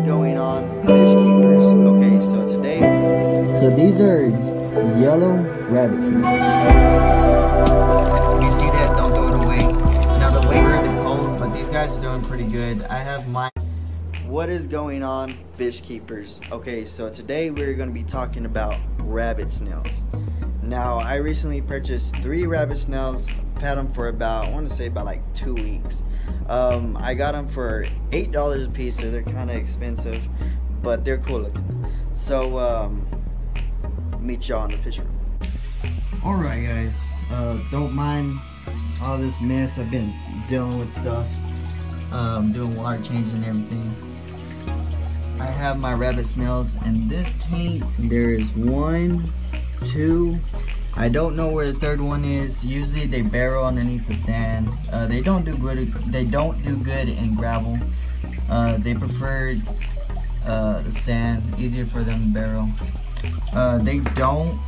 is going on, fish keepers? Okay, so today. So these are yellow rabbit snails. You see that? Don't throw it away. Now the way the cold, but these guys are doing pretty good. I have my. What is going on, fish keepers? Okay, so today we're going to be talking about rabbit snails. Now, I recently purchased three rabbit snails. Had them for about, I want to say about like two weeks. Um, I got them for eight dollars a piece, so they're kind of expensive, but they're cool looking. So, um, meet y'all in the fish room. All right, guys. Uh, don't mind all this mess. I've been dealing with stuff, um, doing water changes and everything. I have my rabbit snails in this tank. There is one, two. I don't know where the third one is. Usually they burrow underneath the sand. Uh, they don't do good. They don't do good in gravel. Uh, they prefer uh, the sand. Easier for them to burrow. Uh, they don't.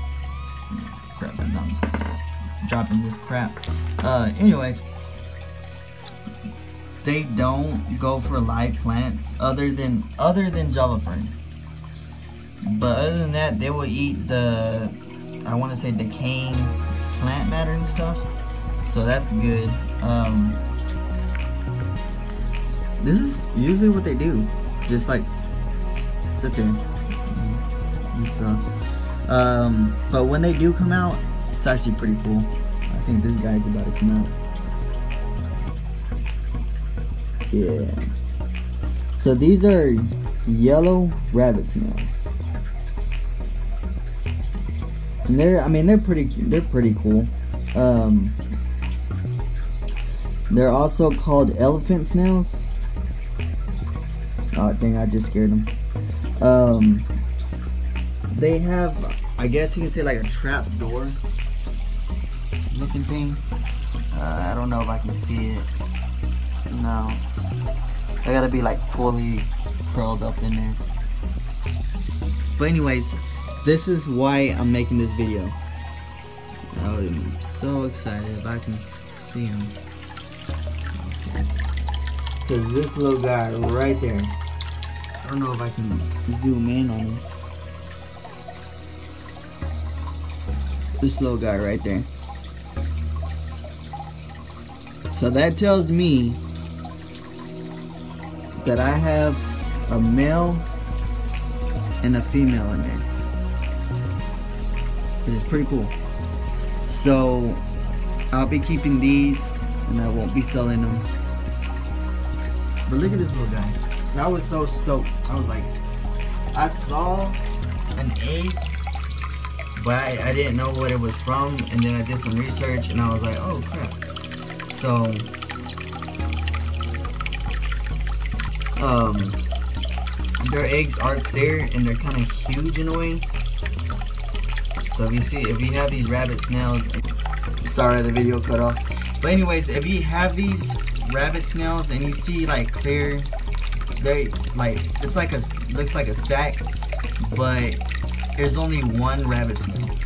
Crap! I'm dropping this crap. Uh, anyways, they don't go for live plants other than other than java fern. But other than that, they will eat the I want to say decaying plant matter and stuff. So that's good. Um, this is usually what they do. Just like sit there and stuff. Um, but when they do come out, it's actually pretty cool. I think this guy's about to come out. Yeah. So these are yellow rabbit snails. And they're I mean they're pretty they're pretty cool. Um they're also called elephant snails. Oh dang I just scared them. Um they have I guess you can say like a trap door looking thing. Uh, I don't know if I can see it. No. I gotta be like fully curled up in there. But anyways, this is why I'm making this video. I am so excited if I can see him. Cause this little guy right there. I don't know if I can zoom in on him. This little guy right there. So that tells me that I have a male and a female in there. Which is pretty cool. So I'll be keeping these and I won't be selling them. But look at this little guy. And I was so stoked. I was like, I saw an egg, but I, I didn't know what it was from. And then I did some research and I was like, oh crap. So um, their eggs are clear and they're kind of huge in a way. So if you see, if you have these rabbit snails, sorry the video cut off. But anyways, if you have these rabbit snails and you see like clear, they like it's like a looks like a sack, but there's only one rabbit snail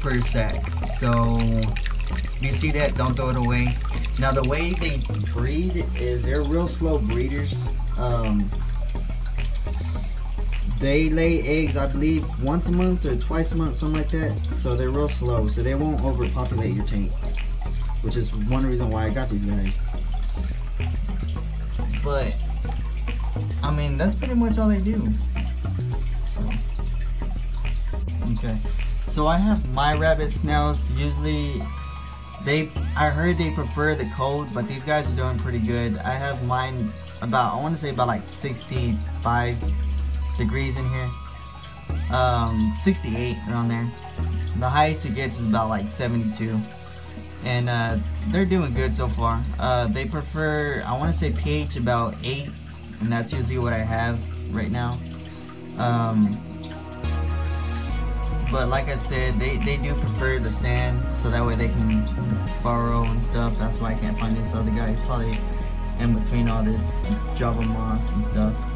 per sack. So if you see that, don't throw it away. Now the way they breed is they're real slow breeders. Um, they lay eggs, I believe, once a month or twice a month, something like that. So they're real slow, so they won't overpopulate your tank, which is one reason why I got these guys. But I mean, that's pretty much all they do. So, okay, so I have my rabbit snails. Usually they I heard they prefer the cold, but these guys are doing pretty good. I have mine about I want to say about like 65 degrees in here. Um, 68 around there. The highest it gets is about like 72. And uh, they're doing good so far. Uh, they prefer, I want to say pH about 8, and that's usually what I have right now. Um, but like I said, they, they do prefer the sand, so that way they can burrow and stuff. That's why I can't find this other guy. He's probably in between all this Java moss and stuff.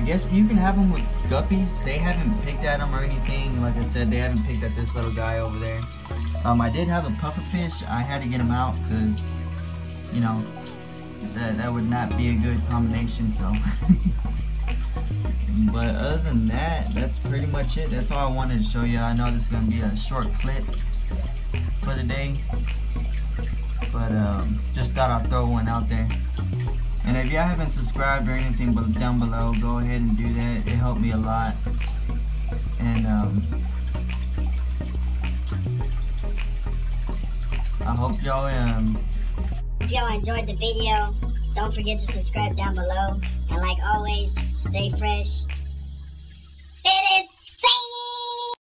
I guess you can have them with guppies. They haven't picked at them or anything. Like I said, they haven't picked at this little guy over there. Um, I did have a pufferfish. I had to get him out because, you know, that that would not be a good combination. So, but other than that, that's pretty much it. That's all I wanted to show you. I know this is gonna be a short clip for the day, but um, just thought I'd throw one out there. And if y'all haven't subscribed or anything but down below, go ahead and do that. It helped me a lot. And um, I hope y'all um, if y'all enjoyed the video, don't forget to subscribe down below. And like always, stay fresh. It is